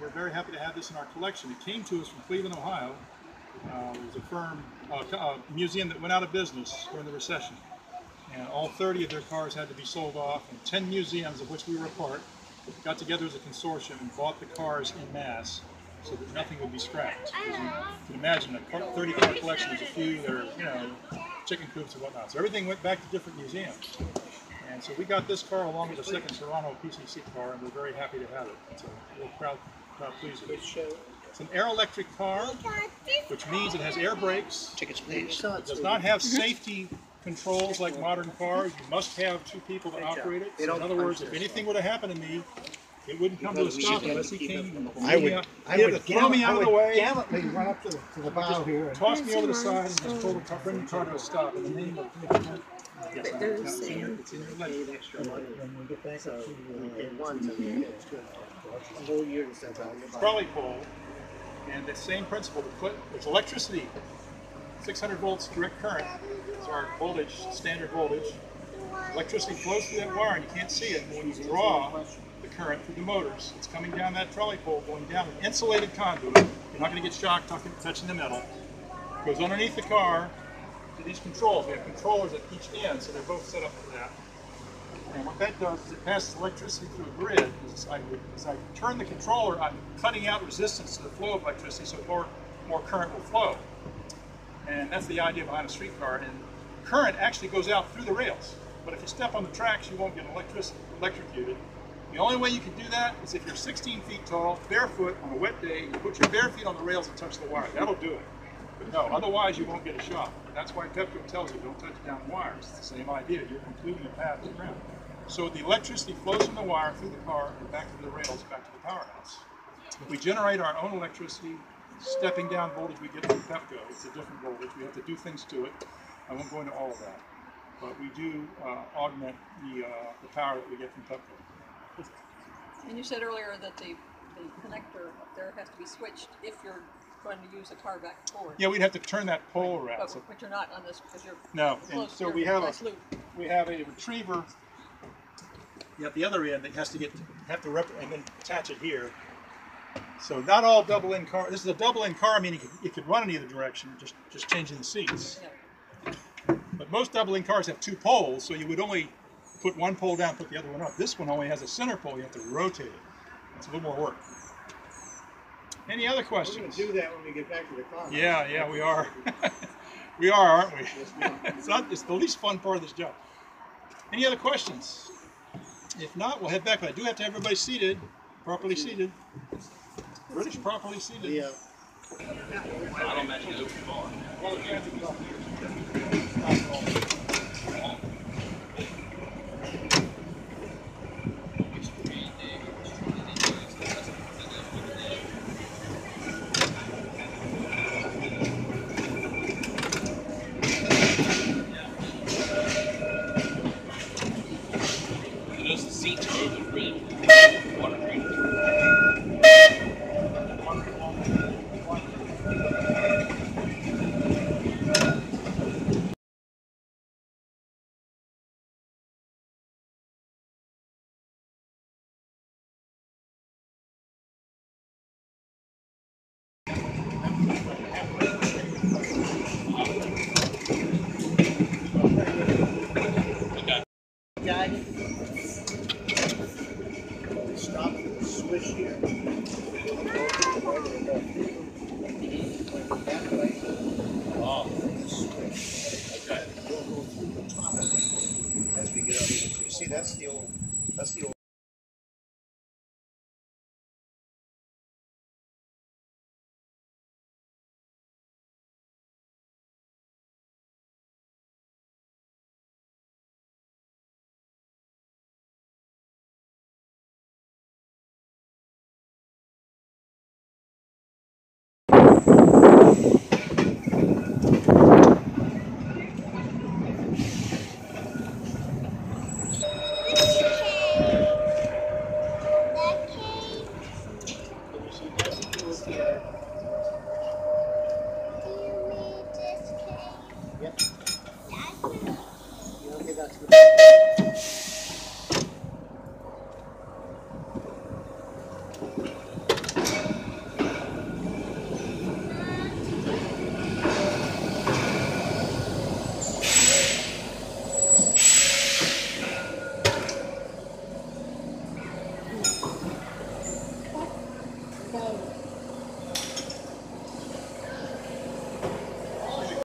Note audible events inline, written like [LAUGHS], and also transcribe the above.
we're very happy to have this in our collection. It came to us from Cleveland, Ohio. Uh, it was a firm, uh, co- uh, museum that went out of business during the recession. And all 30 of their cars had to be sold off, and 10 museums, of which we were a part, got together as a consortium and bought the cars in mass so that nothing would be scrapped. you can imagine a 30 car collection, there's a few that are, you know, chicken coops and whatnot. So everything went back to different museums. And so we got this car along with the second Toronto PCC car, and we're very happy to have it. So we're proud, proud pleased with it. It's an air electric car, which means it has air brakes. Tickets, please. It does not have safety controls like modern cars. You must have two people to operate it. So in other words, if anything were to happen to me, it wouldn't come to a stop unless he came I would- out- I he had would to throw me I out of would the way, Gallantly run up to the, to the bow here and toss me over the side, and just pull the car, bring the car to a stop. In the name of yes, I- it's it's in your leg. money. when we get back So up to we the, did it's. A whole year to set that. trolley pole, and the same principle. The put, there's electricity, 600 volts direct current. It's our voltage, standard voltage. Electricity flows through that wire, and you can't see it. When you draw the current through the motors, it's coming down that trolley pole, going down an insulated conduit. You're not going to get shocked touching, touching the metal. It Goes underneath the car to these controls. We have controllers at each end, so they're both set up for that. And what that does is it passes electricity through a grid. As I, as I turn the controller, I'm cutting out resistance to the flow of electricity so more, more current will flow. And that's the idea behind a streetcar. And current actually goes out through the rails. But if you step on the tracks, you won't get electric, electrocuted. The only way you can do that is if you're 16 feet tall, barefoot on a wet day, you put your bare feet on the rails and touch the wire. That'll do it. But no, otherwise you won't get a shock. That's why Pepco tells you don't touch down wires. It's the same idea. You're completing a path to ground. So the electricity flows from the wire through the car and back to the rails, back to the powerhouse. We generate our own electricity, stepping down voltage we get from Pepco. It's a different voltage. We have to do things to it. I won't go into all of that. But we do uh, augment the, uh, the power that we get from Pepco. And you said earlier that the, the connector up there has to be switched if you're going to use a car back forward. Yeah, we'd have to turn that pole around. But, So, but you're not on this because you're no, and close. so we have a loop. we have a retriever at the other end that has to get have to rep and then attach it here. So not all double end car. This is a double end car, meaning it could, it could run in either direction, just just changing the seats. Yeah. But most double end cars have two poles, so you would only put one pole down, put the other one up. This one only has a center pole. You have to rotate it. It's a little more work. Any other questions? We're gonna do that when we get back to the car. Yeah, yeah, we are. [LAUGHS] we are, aren't we? it's not. It's the least fun part of this job. Any other questions? If not, we'll head back. But I do have to have everybody seated, properly seated. British properly seated. The, Well, you have to be- CEO, da